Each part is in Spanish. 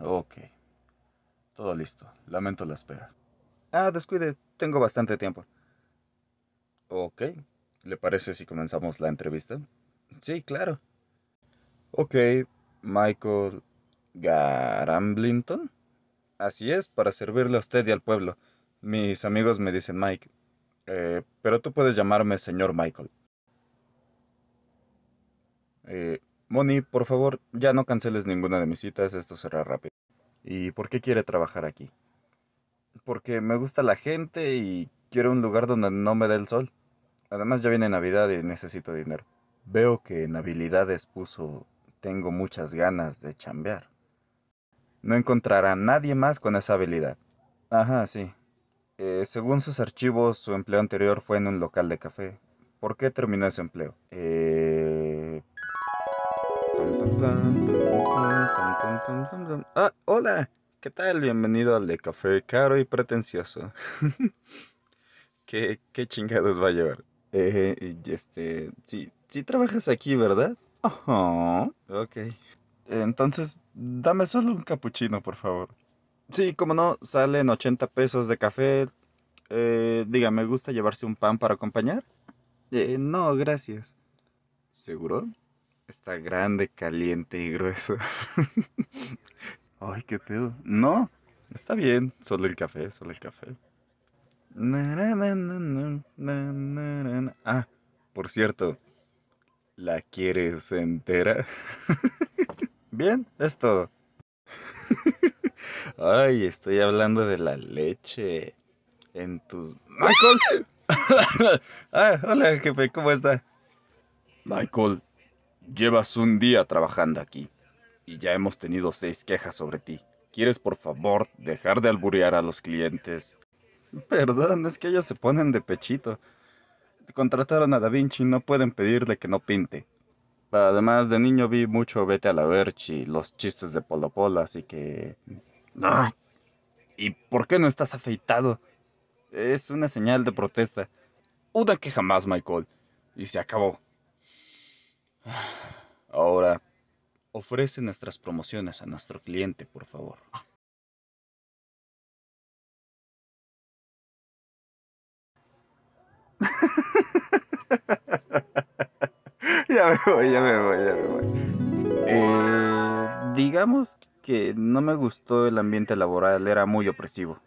Ok. Todo listo. Lamento la espera. Ah, descuide. Tengo bastante tiempo. Ok. ¿Le parece si comenzamos la entrevista? Sí, claro. Ok. Michael Garamblington. Así es, para servirle a usted y al pueblo. Mis amigos me dicen Mike. Eh, pero tú puedes llamarme señor Michael. Eh, por favor, ya no canceles ninguna de mis citas, esto será rápido. ¿Y por qué quiere trabajar aquí? Porque me gusta la gente y quiero un lugar donde no me dé el sol. Además ya viene Navidad y necesito dinero. Veo que en habilidades puso tengo muchas ganas de chambear. No encontrará nadie más con esa habilidad. Ajá, sí. Eh, según sus archivos, su empleo anterior fue en un local de café. ¿Por qué terminó ese empleo? Eh... Ah, hola. ¿Qué tal? Bienvenido al de café caro y pretencioso. ¿Qué, ¿Qué chingados va a llevar? Eh, este, sí, sí trabajas aquí, ¿verdad? Ajá. Ok. Entonces, dame solo un capuchino, por favor. Sí, como no, salen 80 pesos de café. Eh, diga, ¿me gusta llevarse un pan para acompañar? Eh, no, gracias. ¿Seguro? Está grande, caliente y grueso. Ay, qué pedo. No, está bien. Solo el café, solo el café. Ah, por cierto, ¿la quieres entera? Bien, es todo. Ay, estoy hablando de la leche en tus... ¡Michael! ah, hola, jefe, ¿cómo está? Michael, llevas un día trabajando aquí y ya hemos tenido seis quejas sobre ti. ¿Quieres por favor dejar de alburear a los clientes Perdón, es que ellos se ponen de pechito. Contrataron a Da Vinci y no pueden pedirle que no pinte. Además, de niño vi mucho Vete a la Verch y los chistes de Polo Polo, así que... Ah. ¿Y por qué no estás afeitado? Es una señal de protesta. Una que jamás, Michael. Y se acabó. Ahora, ofrece nuestras promociones a nuestro cliente, por favor. ya me voy, ya me voy, ya me voy. Eh, digamos que no me gustó el ambiente laboral, era muy opresivo.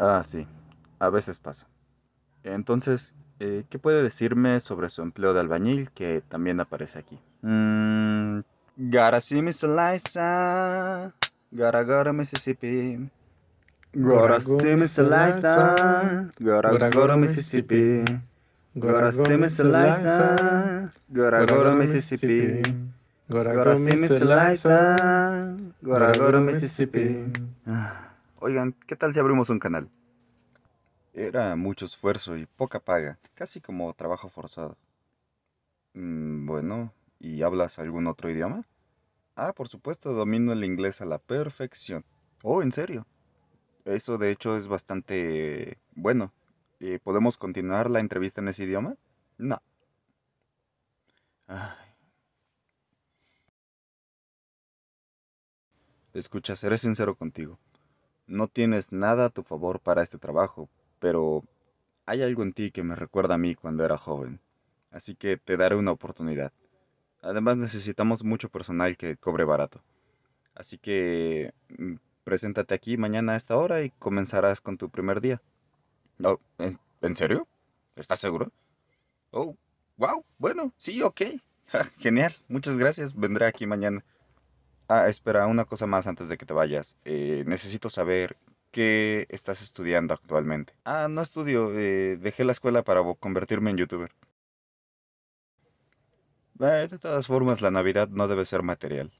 Ah, sí, a veces pasa. Entonces, eh, ¿qué puede decirme sobre su empleo de albañil que también aparece aquí? Mmm. Gotta see Miss Eliza. Gotta go to Mississippi. Gotta see Miss Eliza. Gotta go to Mississippi. Gotta see Miss Eliza. Gotta go to Mississippi. Gotta see Miss Eliza. Gotta go to Mississippi. Oigan, ¿qué tal si abrimos un canal? Era mucho esfuerzo y poca paga, casi como trabajo forzado. Mm, bueno, ¿y hablas algún otro idioma? Ah, por supuesto, domino el inglés a la perfección. Oh, ¿en serio? Eso de hecho es bastante bueno. Eh, ¿Podemos continuar la entrevista en ese idioma? No. Escucha, seré sincero contigo. No tienes nada a tu favor para este trabajo, pero hay algo en ti que me recuerda a mí cuando era joven. Así que te daré una oportunidad. Además necesitamos mucho personal que cobre barato. Así que mm, Preséntate aquí mañana a esta hora y comenzarás con tu primer día. Oh, ¿En serio? ¿Estás seguro? Oh, wow, bueno, sí, ok. genial, muchas gracias, vendré aquí mañana. Ah, espera, una cosa más antes de que te vayas. Eh, necesito saber qué estás estudiando actualmente. Ah, no estudio, eh, dejé la escuela para convertirme en youtuber. Eh, de todas formas, la Navidad no debe ser material.